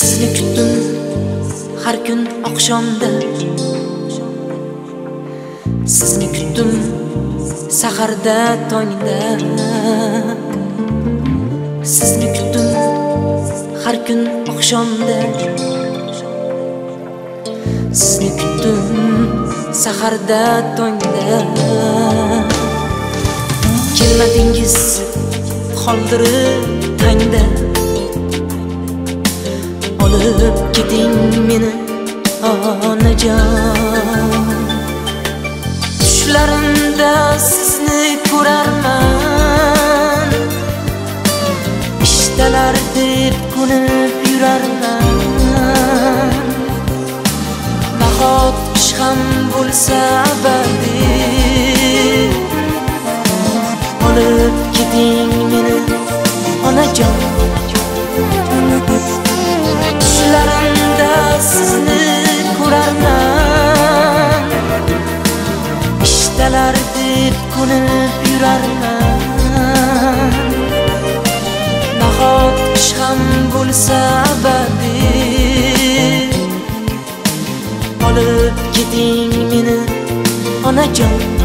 sizni kutdim har kun oqshomda. Sizni kutdim saharda tongda sizni kutdim har kun oqshomda. Sizni kutdim saharda tongda kelmadingiz qoldirib tangda. Olib keting meni onajon. Tushlarimda sizni ko'rarman ishdalar deb ko'nib yurarman. Nahot ish ham bo'lsa abadiy olib keting meni onajon. Ishdalar deb ko'nib yurarman. Nahot ish ham bo'lsa abadiy olib keting meni onajon.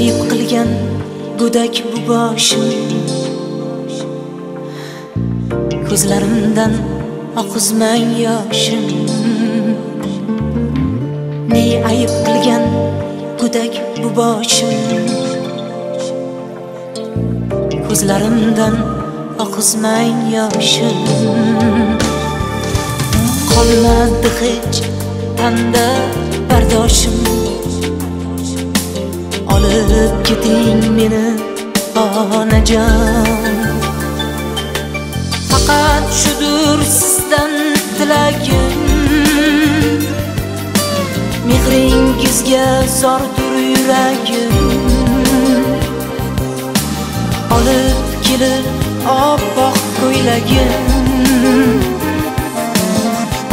Ayib qilgan go'dak bu boshim. Ko'zlarimdan oqizmang yoshim. Ne ayib qilgan go'dak bu boshim. Ko'zlarimdan oqizmang yoshim. Qolmadi hech tanda bardoshim. Keting meni onajon. Faqat shudur sizdan tilagim. Mehringizga zordur yuragim. Olib kelib oppoq ko'ylagim.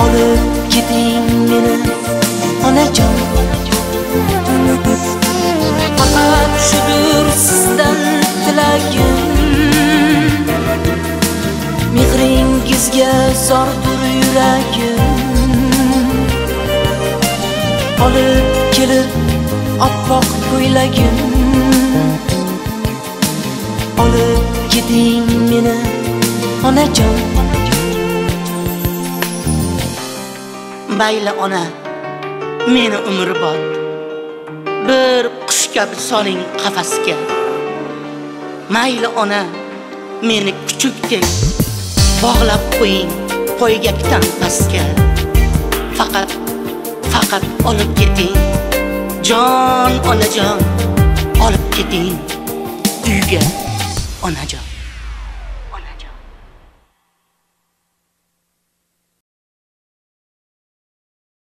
Olib keting meni onajon. Mehringizga zordur yuragim? Olib kelib oppoq ko'ylagim. Olib keting meni onajon. Mayli ona. Meni umrbod bir qush kabi soling qafasga. Mayli ona. Meni kuchukdek bog'lab qo'ying poygakdan pastga faqat faqat olib keting. Jon onajon olib keting. Uyga onajon.